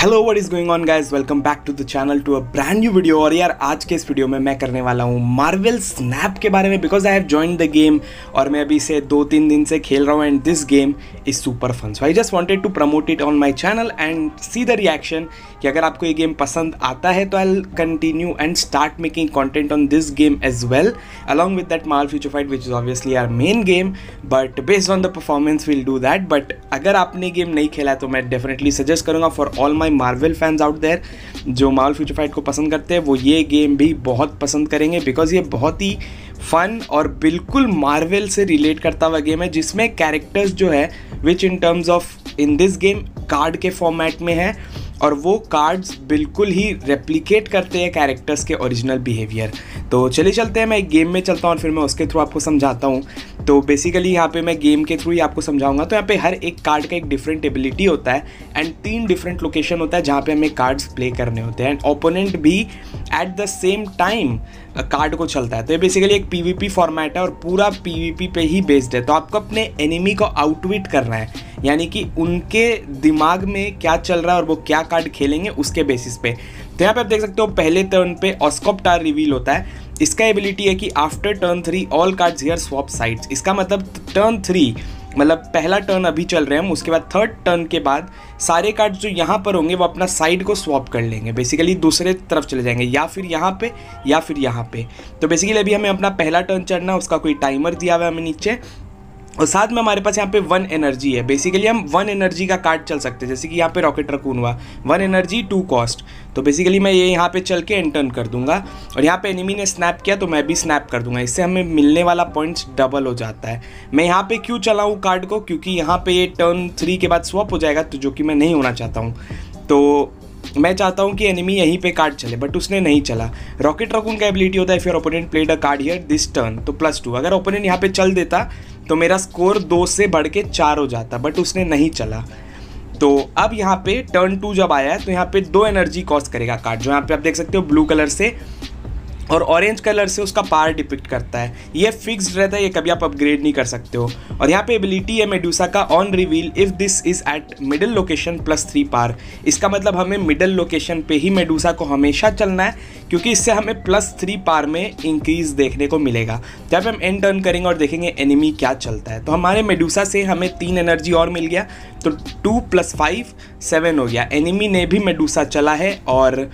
Hello what is going on guys welcome back to the channel to a brand new video और यार, आज के इस video में मैं करने वाला हूँ मार्वल स्नैप के बारे में because I have join the game और मैं अभी से दो तीन दिन से खेल रहा हूँ and this game is super fun so I just wanted to promote it on my channel and see the reaction कि अगर आपको ये गेम पसंद आता है तो I continue and start making content on this game as well along with that Marvel future fight which is obviously our main game but based on the performance will do that but अगर आपने game नहीं खेला तो मैं definitely suggest करूँगा for all my Marvel fans out there जो Marvel future fight को पसंद करते हैं, वो ये गेम भी बहुत पसंद करेंगे बिकॉज़ ये बहुत ही फन और बिल्कुल मार्वल से रिलेट करता हुआ गेम है, जिसमें कैरेक्टर्स जो है which in terms of in this game card के फॉर्मेट में है और वो कार्ड्स बिल्कुल ही रेप्लिकेट करते हैं कैरेक्टर्स के ओरिजिनल बिहेवियर तो चले चलते हैं, मैं एक गेम में चलता हूँ और फिर मैं उसके थ्रू आपको समझाता हूँ. तो बेसिकली यहाँ पे मैं गेम के थ्रू ही आपको समझाऊँगा. तो यहाँ पे हर एक कार्ड का एक डिफरेंट एबिलिटी होता है एंड तीन डिफरेंट लोकेशन होता है जहाँ पे हमें कार्ड्स प्ले करने होते हैं. एंड ओपोनेंट भी at the same time card को चलता है. तो ये बेसिकली एक पीवीपी फॉर्मेट है और पूरा पीवीपी पे ही बेस्ड है. तो आपको अपने एनिमी को आउटविट करना है. यानी कि उनके दिमाग में क्या चल रहा है और वो क्या कार्ड खेलेंगे उसके बेसिस पे। तो यहाँ पे आप देख सकते हो, पहले टर्न पे ऑस्कॉप टार रिवील होता है। इसका एबिलिटी है कि after turn three all cards here swap sides इसका मतलब टर्न थ्री मतलब पहला टर्न अभी चल रहे हैं हम, उसके बाद थर्ड टर्न के बाद सारे कार्ड जो यहाँ पर होंगे, वो अपना साइड को स्वॉप कर लेंगे। बेसिकली दूसरे तरफ़ चले जाएँगे, या फिर यहाँ पे, या फिर यहाँ पे। तो बेसिकली अभी हमें अपना पहला टर्न चढ़ना उसका कोई टाइमर दिया हुआ है हमें नीचे। और साथ में हमारे पास यहाँ पे वन एनर्जी है। बेसिकली हम वन एनर्जी का कार्ड चल सकते हैं। जैसे कि यहाँ पे रॉकेट रकून हुआ। वन एनर्जी टू कॉस्ट तो बेसिकली मैं ये यहाँ पे चल के एंटर्न कर दूँगा। और यहाँ पे एनिमी ने स्नैप किया तो मैं भी स्नैप कर दूँगा। इससे हमें मिलने वाला पॉइंट्स डबल हो जाता है। मैं यहाँ पे क्यों चलाऊँ कार्ड को? क्योंकि यहाँ पे ये टर्न थ्री के बाद स्वप हो जाएगा तो जो कि मैं नहीं होना चाहता हूँ। तो मैं चाहता हूँ कि एनिमी यहीं पे कार्ड चले बट उसने नहीं चला। रॉकेट रकून का एबिलिटी होता है फिर opponent played a card here this turn तो प्लस टू अगर ओपोनेंट यहाँ पे चल देता तो मेरा स्कोर दो से बढ़ के चार हो जाता बट उसने नहीं चला। तो अब यहाँ पे टर्न टू जब आया है तो यहाँ पे दो एनर्जी कॉस्ट करेगा कार्ड जो यहाँ पे आप देख सकते हो ब्लू कलर से और ऑरेंज कलर से उसका पार डिपिक्ट करता है। ये फिक्स्ड रहता है, ये कभी आप अपग्रेड नहीं कर सकते हो। और यहाँ पे एबिलिटी है मेडूसा का on reveal if this is at middle location plus three power इसका मतलब हमें मिडल लोकेशन पे ही मेडूसा को हमेशा चलना है, क्योंकि इससे हमें प्लस थ्री पार में इंक्रीज देखने को मिलेगा। जब हम एंड टर्न करेंगे और देखेंगे एनिमी क्या चलता है तो हमारे मेडूसा से हमें तीन एनर्जी और मिल गया। तो टू प्लस फाइव सेवन हो गया। एनिमी ने भी मेडूसा चला है और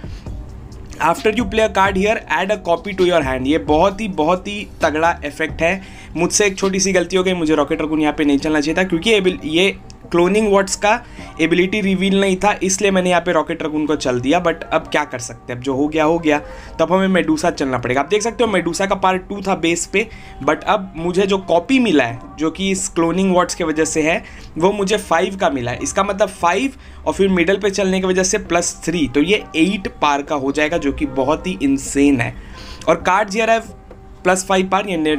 after you play a card here add a copy to your hand ये बहुत ही बहुत ही तगड़ा इफ़ेक्ट है। मुझसे एक छोटी सी गलती हो गई, मुझे रॉकेट रकून यहाँ पे नहीं चलना चाहिए था, क्योंकि ये क्लोनिंग वर्ड्स का एबिलिटी रिवील नहीं था, इसलिए मैंने यहाँ पे रॉकेट रकून को चल दिया बट अब क्या कर सकते हैं? अब जो हो गया हो गया। तब हमें मेडूसा चलना पड़ेगा। आप देख सकते हो मेडूसा का पार्ट टू था बेस पे बट अब मुझे जो कॉपी मिला है, जो कि इस क्लोनिंग वर्ड्स की वजह से है, वो मुझे फाइव का मिला है। इसका मतलब फाइव और फिर मिडल पे चलने की वजह से प्लस थ्री तो ये एट पार का हो जाएगा, जो कि बहुत ही इंसेन है। और कार्ड यार है प्लस फाइव पार ये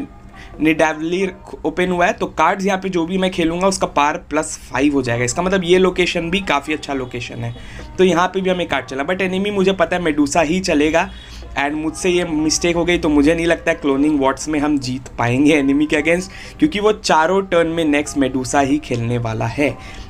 निडावली ओपन हुआ है तो कार्ड्स यहाँ पे जो भी मैं खेलूँगा, उसका पार प्लस फाइव हो जाएगा। इसका मतलब ये लोकेशन भी काफ़ी अच्छा लोकेशन है। तो यहाँ पे भी हमें कार्ड चला। बट एनिमी मुझे पता है मेडूसा ही चलेगा। एंड मुझसे ये मिस्टेक हो गई तो मुझे नहीं लगता है क्लोनिंग वॉट्स में हम जीत पाएँगे एनिमी के अगेंस्ट क्योंकि वो चारों टर्न में नेक्स्ट मेडूसा ही खेलने वाला है।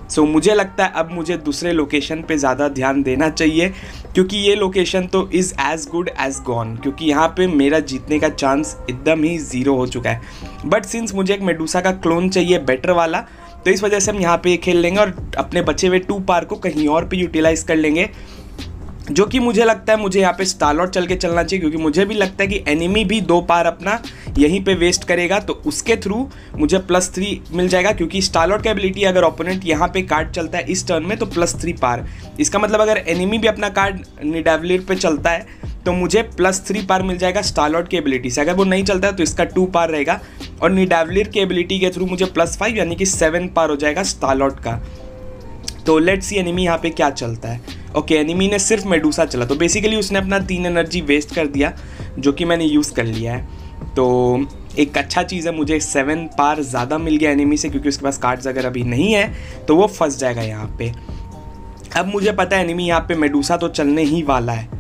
सो so, मुझे लगता है अब मुझे दूसरे लोकेशन पे ज़्यादा ध्यान देना चाहिए क्योंकि ये लोकेशन तो is as good as gone क्योंकि यहाँ पे मेरा जीतने का चांस एकदम ही ज़ीरो हो चुका है। बट सिंस मुझे एक मेडूसा का क्लोन चाहिए बेटर वाला तो इस वजह से हम यहाँ पे खेल लेंगे और अपने बचे हुए टू पार को कहीं और पे यूटिलाइज कर लेंगे। जो कि मुझे लगता है मुझे यहाँ पे स्टालॉट चल के चलना चाहिए, क्योंकि मुझे भी लगता है कि एनिमी भी दो पार अपना यहीं पे वेस्ट करेगा तो उसके थ्रू मुझे प्लस थ्री मिल जाएगा, क्योंकि स्टालॉट का एबिलिटी अगर ओपोनेंट यहाँ पे कार्ड चलता है इस टर्न में तो प्लस थ्री पार। इसका मतलब अगर एनिमी भी अपना कार्ड निडावलिर पे चलता है तो मुझे प्लस थ्री पार मिल जाएगा स्टालॉट की एबिलिटी से। अगर वो नहीं चलता है तो इसका टू पार रहेगा, और निडावलिर की एबिलिटी के थ्रू मुझे प्लस फाइव यानी कि सेवन पार हो जाएगा स्टालॉट का। तो लेट्स सी एनिमी यहाँ पे क्या चलता है। ओके एनिमी ने सिर्फ़ मेडूसा चला। तो बेसिकली उसने अपना तीन एनर्जी वेस्ट कर दिया, जो कि मैंने यूज़ कर लिया है। तो एक अच्छा चीज़ है, मुझे सेवन पार ज़्यादा मिल गया एनिमी से, क्योंकि उसके पास कार्ड्स अगर अभी नहीं है तो वो फंस जाएगा यहाँ पे। अब मुझे पता है एनिमी यहाँ पे मेडूसा तो चलने ही वाला है।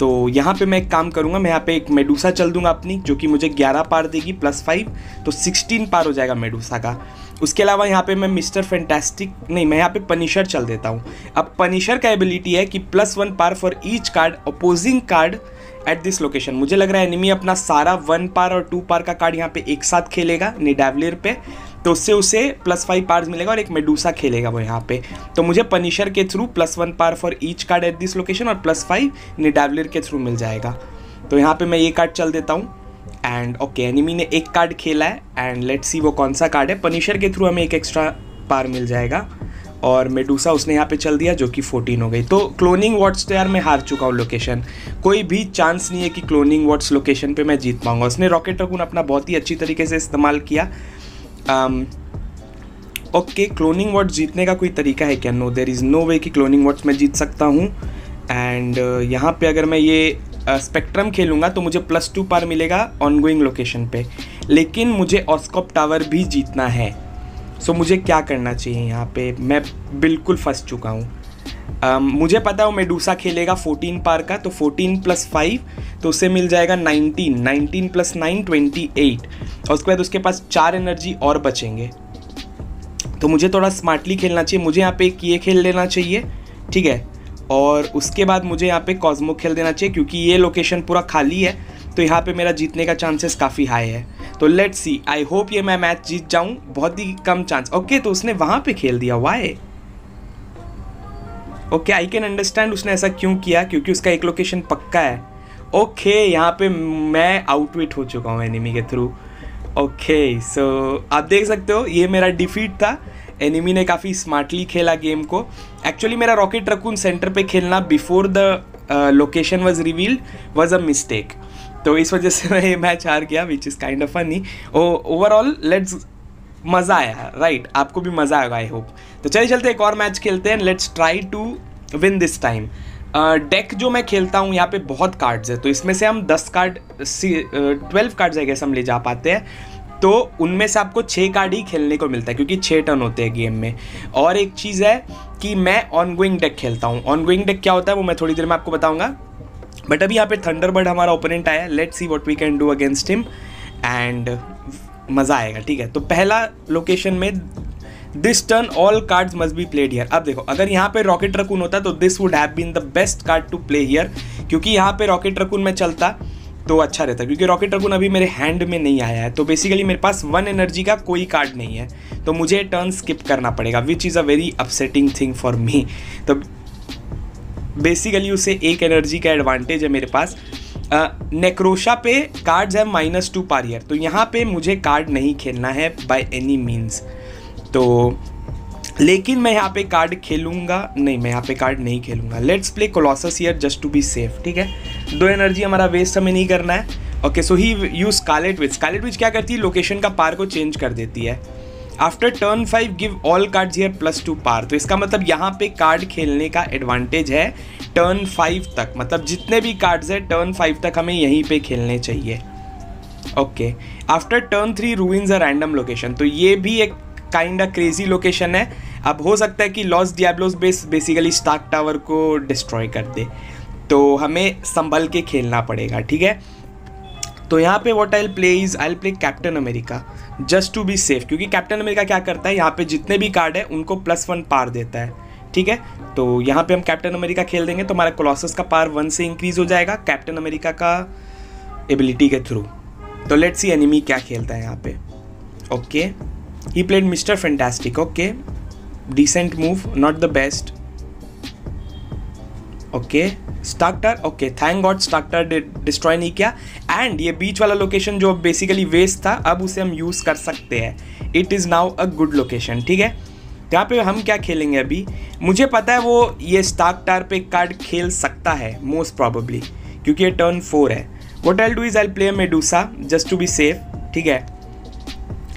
तो यहाँ पे मैं एक काम करूँगा, मैं यहाँ पे एक मेडूसा चल दूँगा अपनी, जो कि मुझे 11 पार देगी प्लस फाइव तो 16 पार हो जाएगा मेडूसा का। उसके अलावा यहाँ पे मैं मिस्टर फैंटास्टिक नहीं, मैं यहाँ पे पनिशर चल देता हूँ। अब पनिशर का एबिलिटी है कि plus one power for each card opposing card at this location मुझे लग रहा है एनिमी अपना सारा वन पार और टू पार का कार्ड यहाँ पे एक साथ खेलेगा निडावलियर पे। तो उससे उसे प्लस फाइव पार्स मिलेगा और एक मेडूसा खेलेगा वो यहाँ पे। तो मुझे पनिशर के through plus one power for each card at this location और प्लस फाइव निडावलियर के थ्रू मिल जाएगा। तो यहाँ पे मैं ये कार्ड चल देता हूँ। एंड ओके एनिमी ने एक कार्ड खेला है। एंड लेट सी वो कौन सा कार्ड है। पनिशर के थ्रू हमें एक एक्स्ट्रा पार मिल जाएगा। और मेडूसा उसने यहाँ पे चल दिया जो कि 14 हो गई। तो क्लोनिंग वॉट्स तो यार मैं हार चुका हूँ लोकेशन कोई भी चांस नहीं है कि क्लोनिंग वॉट्स लोकेशन पे मैं जीत पाऊँगा। उसने रॉकेट रकून अपना बहुत ही अच्छी तरीके से इस्तेमाल किया। ओके क्लोनिंग वर्ड्स जीतने का कोई तरीका है क्या? No there is no way कि क्लोनिंग वर्ड्स मैं जीत सकता हूँ। एंड uh, यहाँ पे अगर मैं ये स्पेक्ट्रम uh, खेलूँगा तो मुझे प्लस टू पार मिलेगा ऑन गोइंग लोकेशन पे। लेकिन मुझे ऑस्कॉप टावर भी जीतना है। सो so, मुझे क्या करना चाहिए यहाँ पे? मैं बिल्कुल फंस चुका हूँ। Um, मुझे पता है वो मेडूसा खेलेगा 14 पार का तो 14 प्लस फाइव तो उससे मिल जाएगा 19 19 प्लस नाइन ट्वेंटी और उसके बाद उसके पास चार एनर्जी और बचेंगे। तो मुझे थोड़ा स्मार्टली खेलना चाहिए मुझे यहाँ पे एक ये खेल लेना चाहिए ठीक है? और उसके बाद मुझे यहाँ पे कॉस्मो खेल देना चाहिए क्योंकि ये लोकेशन पूरा खाली है तो यहाँ पे मेरा जीतने का चांसेस काफ़ी हाई है। तो लेट सी आई होप ये मैं मैच जीत जाऊँ बहुत ही कम चांस ओके तो उसने वहाँ पे खेल दिया why okay I can understand उसने ऐसा क्यों किया क्योंकि उसका एक लोकेशन पक्का है। ओके okay, यहाँ पे मैं आउटविट हो चुका हूँ एनिमी के थ्रू ओके सो आप देख सकते हो ये मेरा डिफीट था। एनिमी ने काफ़ी स्मार्टली खेला गेम को। एक्चुअली मेरा रॉकेट रकून सेंटर पे खेलना before the location was revealed was a mistake तो इस वजह से मैं ये मैच हार गया which is kind of funny overall let's मज़ा आया राइट आपको भी मज़ा आएगा आई होप तो चलिए चलते एक और मैच खेलते हैं. Let's try to win this time deck जो मैं खेलता हूँ, यहाँ पे बहुत कार्ड्स है तो इसमें से हम दस कार्ड ट्वेल्व कार्ड्स है हम ले जा पाते हैं. तो उनमें से आपको छः कार्ड ही खेलने को मिलता है, क्योंकि छः टर्न होते हैं गेम में. और एक चीज़ है कि मैं ऑन गोइंग डेक खेलता हूँ. ऑन गोइंग डेक क्या होता है, वो मैं थोड़ी देर में आपको बताऊँगा. बट अभी यहाँ पे थंडरबर्ड हमारा ओपोनेंट आया let see what we can do against him and मज़ा आएगा, ठीक है? तो पहला लोकेशन में this turn all cards must be played here अब देखो, अगर यहाँ पे रॉकेट रकून होता तो this would have been the best card to play here क्योंकि यहाँ पे रॉकेट रकून में चलता तो अच्छा रहता, क्योंकि रॉकेट रकून अभी मेरे हैंड में नहीं आया है तो बेसिकली मेरे पास वन एनर्जी का कोई कार्ड नहीं है तो मुझे टर्न स्किप करना पड़ेगा which is a very upsetting thing for me तो बेसिकली उसे एक एनर्जी का एडवांटेज है मेरे पास नेक्रोशा पे कार्ड्स है माइनस टू पारियर तो यहाँ पे मुझे कार्ड नहीं खेलना है बाय एनी मीन्स तो लेकिन मैं यहाँ पे कार्ड खेलूँगा? नहीं, मैं यहाँ पे कार्ड नहीं खेलूँगा. Let's play Colossus here just to be safe ठीक है? दो एनर्जी हमारा वेस्ट हमें नहीं करना है. ओके सो ही यूज़ कालेट विच कालेट विच क्या करती है? लोकेशन का पार को चेंज कर देती है. After turn five give all card here plus two power तो इसका मतलब यहाँ पे कार्ड खेलने का एडवांटेज है टर्न फाइव तक। मतलब जितने भी कार्ड्स है टर्न फाइव तक हमें यहीं पे खेलने चाहिए। Okay after turn three ruins a random location तो ये भी एक काइंड ऑफ़ क्रेजी लोकेशन है। अब हो सकता है कि Los Diablos base basically Stark Tower को डिस्ट्रॉय कर दे। तो हमें संभल के खेलना पड़ेगा, ठीक है? तो यहाँ पे what I play is I play Captain America just to be safe क्योंकि कैप्टन अमेरिका क्या करता है? यहाँ पे जितने भी कार्ड है, उनको प्लस वन पार देता है। ठीक है? तो यहाँ पे हम कैप्टन अमेरिका खेल देंगे तो हमारा कोलोसस का पार वन से इंक्रीज हो जाएगा कैप्टन अमेरिका का एबिलिटी के थ्रू तो लेट्स सी एनिमी क्या खेलता है यहाँ पे। Okay he played Mr Mr. Okay decent move not the best. Okay starter okay thank God starter destroy नहीं किया। एंड ये बीच वाला लोकेशन जो बेसिकली वेस्ट था, अब उसे हम यूज़ कर सकते हैं। It is now a good location ठीक है? यहाँ पे हम क्या खेलेंगे अभी? मुझे पता है वो ये स्टार्क टार पे कार्ड खेल सकता है मोस्ट प्रॉबली क्योंकि ये टर्न फोर है। What I do is I play Medusa just to be safe ठीक है?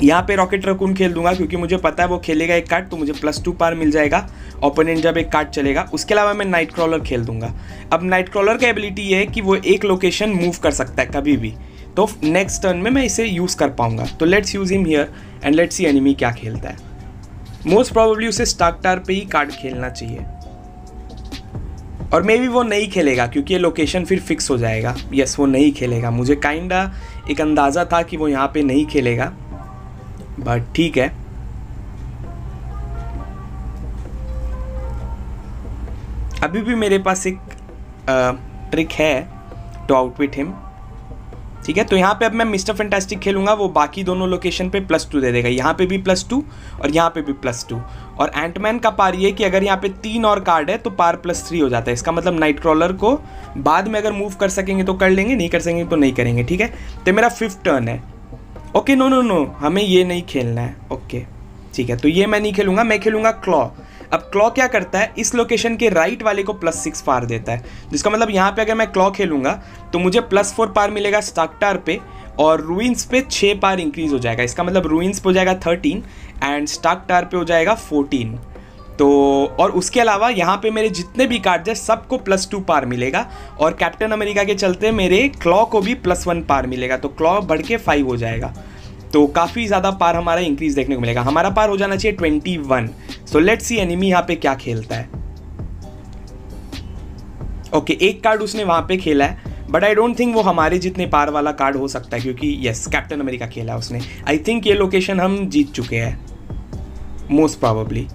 यहाँ पे रॉकेट रकून खेल दूँगा, क्योंकि मुझे पता है वो खेलेगा एक कार्ड तो मुझे प्लस टू पार मिल जाएगा। ओपोनेंट जब एक कार्ड चलेगा। उसके अलावा मैं नाइट क्रॉलर खेल दूँगा। अब नाइट क्रॉलर का एबिलिटी ये है कि वो एक लोकेशन मूव कर सकता है कभी भी। तो नेक्स्ट टर्न में मैं इसे यूज़ कर पाऊँगा। तो let's use him here and let's see enemy क्या खेलता है। मोस्ट प्रॉबली उसे स्टार्क टार पे ही कार्ड खेलना चाहिए। और मे भी वो नहीं खेलेगा, क्योंकि ये लोकेशन फिर फिक्स हो जाएगा। यस वो नहीं खेलेगा। मुझे काइंडा एक अंदाज़ा था कि वो यहाँ पे नहीं खेलेगा। बट ठीक है। अभी भी मेरे पास एक आ, ट्रिक है टू आउटविट हिम ठीक है तो यहाँ पे अब मैं मिस्टर फैंटास्टिक खेलूँगा वो बाकी दोनों लोकेशन पे प्लस टू दे देगा। यहाँ पे भी प्लस टू और यहाँ पे भी प्लस टू और एंटमैन का पार ये कि अगर यहाँ पे तीन और कार्ड है तो पार प्लस थ्री हो जाता है। इसका मतलब नाइट क्रॉलर को बाद में अगर मूव कर सकेंगे तो कर लेंगे नहीं कर सकेंगे तो नहीं करेंगे। ठीक है तो मेरा फिफ्थ टर्न है। ओके नो नो नो हमें ये नहीं खेलना है. ओके ठीक है. तो ये मैं नहीं खेलूँगा, मैं खेलूँगा क्लॉ अब क्लॉ क्या करता है? इस लोकेशन के राइट वाले को प्लस सिक्स पार देता है. जिसका मतलब यहाँ पे अगर मैं क्लॉ खेलूँगा तो मुझे प्लस फोर पार मिलेगा स्टाकटार पे और रूइंस पे छः पार इंक्रीज हो जाएगा. इसका मतलब रूइंस पे हो जाएगा थर्टीन एंड स्टाक टार पे हो जाएगा फोर्टीन तो और उसके अलावा यहाँ पे मेरे जितने भी कार्ड है सबको प्लस टू पार मिलेगा। और कैप्टन अमेरिका के चलते मेरे क्लॉ को भी प्लस वन पार मिलेगा तो क्लॉ बढ़ के फाइव हो जाएगा। तो काफ़ी ज़्यादा पार हमारा इंक्रीज देखने को मिलेगा। हमारा पार हो जाना चाहिए twenty one so let see enemy यहाँ पे क्या खेलता है। ओके okay, एक कार्ड उसने वहाँ पे खेला है बट आई डोंट थिंक वो हमारे जितने पार वाला कार्ड हो सकता है क्योंकि यस कैप्टन अमेरिका खेला उसने। आई थिंक ये लोकेशन हम जीत चुके हैं मोस्ट प्रॉबली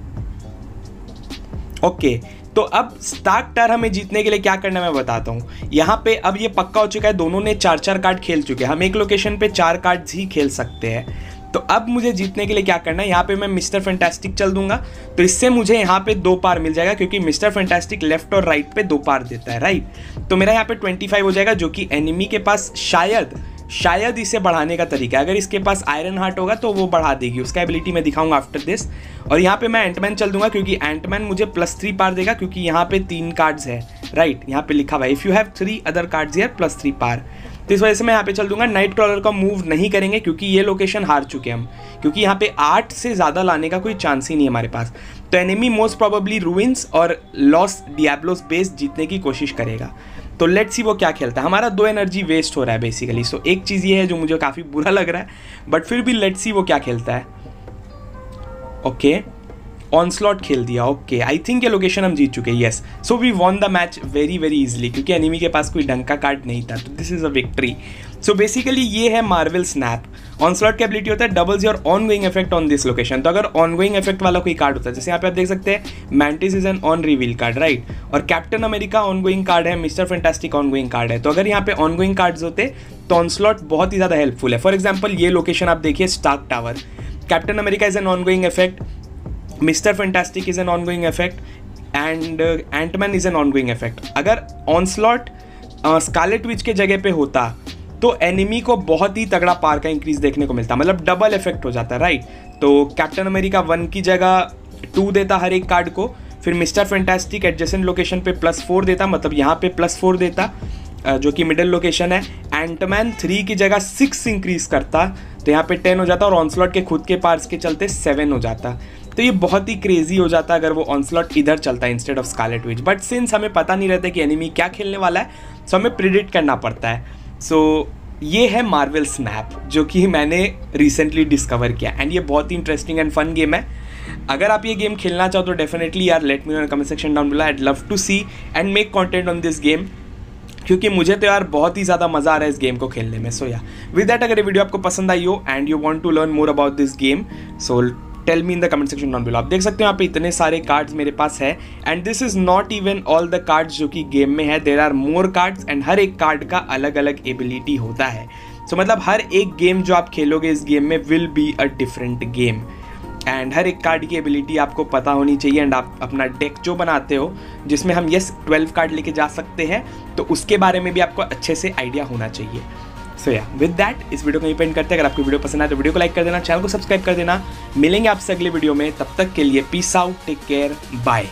ओके तो अब स्टार्क टर हमें जीतने के लिए क्या करना मैं बताता हूँ। यहाँ पे अब ये पक्का हो चुका है, दोनों ने चार चार कार्ड खेल चुके हैं। हम एक लोकेशन पे चार कार्ड ही खेल सकते हैं। तो अब मुझे जीतने के लिए क्या करना है, यहाँ पे मैं मिस्टर फैंटास्टिक चल दूँगा। तो इससे मुझे यहाँ पे दो पार मिल जाएगा, क्योंकि मिस्टर फैंटास्टिक लेफ़्ट और राइट पे दो पार देता है राइट तो मेरा यहाँ पे ट्वेंटी फाइव हो जाएगा, जो कि एनिमी के पास शायद शायद इसे बढ़ाने का तरीका अगर इसके पास आयरन हार्ट होगा तो वो बढ़ा देगी। उसका एबिलिटी मैं दिखाऊँगा आफ्टर दिस और यहाँ पे मैं एंटमैन चल दूँगा क्योंकि एंटमैन मुझे प्लस थ्री पार देगा क्योंकि यहाँ पे तीन कार्ड्स है। राइट right, यहाँ पे लिखा हुआ है। If you have three other cards here plus three power. तो इस वजह से मैं यहाँ पे चल दूँगा। नाइट क्रॉलर का मूव नहीं करेंगे क्योंकि ये लोकेशन हार चुके हम। क्योंकि यहाँ पे आठ से ज़्यादा लाने का कोई चांस ही नहीं है हमारे पास। तो एनिमी मोस्ट प्रॉबली रूइंस और लॉस डियाब्लोस बेस जीतने की कोशिश करेगा। तो लेट सी वो क्या खेलता है। हमारा दो एनर्जी वेस्ट हो रहा है बेसिकली सो एक चीज़ ये है जो मुझे काफ़ी बुरा लग रहा है बट फिर भी लेट सी वो क्या खेलता है। ओके ऑन स्लॉट खेल दिया ओके आई थिंक ये लोकेशन हम जीत चुके हैं yes so we won the match very very easily क्योंकि एनिमी के पास कोई ढंग का कार्ड नहीं था तो this is a victory so basically ये है मार्वल स्नैप ऑन स्लॉट की एबिलिटी होता है doubles your ongoing effect on this location तो अगर ऑन गोइंग इफ़ेक्ट वाला कोई कार्ड होता है, जैसे यहाँ पे आप देख सकते हैं Mantis is an on reveal card right और Captain America ongoing card है Mister Fantastic ongoing card है. तो अगर यहाँ पे ऑन गोइंग कार्ड्स होते तो ऑन स्लॉट बहुत ही ज़्यादा हेल्पफुल है. फॉर एग्ज़ाम्पल ये लोकेशन आप देखिए Stark Tower Captain America is an ongoing effect Mister Fantastic is an ongoing effect and Antman is an ongoing effect अगर ऑन स्लॉट स्कालेट विच के जगह पे होता तो एनिमी को बहुत ही तगड़ा पार का इंक्रीज देखने को मिलता। मतलब डबल इफ़ेक्ट हो जाता राइट तो कैप्टन अमेरिका वन की जगह टू देता हर एक कार्ड को, फिर मिस्टर फैंटास्टिक एडजेसेंट लोकेशन पे प्लस फोर देता मतलब यहाँ पे प्लस फोर देता। जो कि मिडिल लोकेशन है एंटमैन थ्री की जगह सिक्स इंक्रीज करता तो यहाँ पे टेन हो जाता और ऑनस्लॉट के खुद के पार्ट्स के चलते सेवन हो जाता। तो ये बहुत ही क्रेजी हो जाता अगर वो ऑनस्लॉट इधर चलता है instead of Scarlet Witch but since हमें पता नहीं रहता कि एनिमी क्या खेलने वाला है सो हमें प्रिडिक्ट करना पड़ता है। सो so, ये है मार्वल स्नैप जो कि मैंने रिसेंटली डिस्कवर किया। एंड ये बहुत ही इंटरेस्टिंग एंड फन गेम है। अगर आप ये गेम खेलना चाहो तो डेफिनेटली यार let me know comment section down below I love to see and make content on this game क्योंकि मुझे तो यार बहुत ही ज़्यादा मज़ा आ रहा है इस गेम को खेलने में. सो या विद दैट अगर ये वीडियो आपको पसंद आई हो and you want to learn more about this game so tell me in the comment section down below आप देख सकते हो यहाँ पे इतने सारे कार्ड्स मेरे पास है and this is not even all the cards जो कि गेम में है. There are more cards and हर एक कार्ड का अलग अलग एबिलिटी होता है. सो so, मतलब हर एक गेम जो आप खेलोगे इस गेम में will be a different game and हर एक कार्ड की एबिलिटी आपको पता होनी चाहिए एंड आप अपना डेक जो बनाते हो, जिसमें हम यस ट्वेल्व कार्ड लेके जा सकते हैं तो उसके बारे में भी आपको अच्छे से आइडिया होना चाहिए। सो या विद दैट इस वीडियो को पेंट करते हैं। अगर आपको वीडियो पसंद आए तो वीडियो को लाइक कर देना चैनल को सब्सक्राइब कर देना। मिलेंगे आपसे अगले वीडियो में, तब तक के लिए peace out take care bye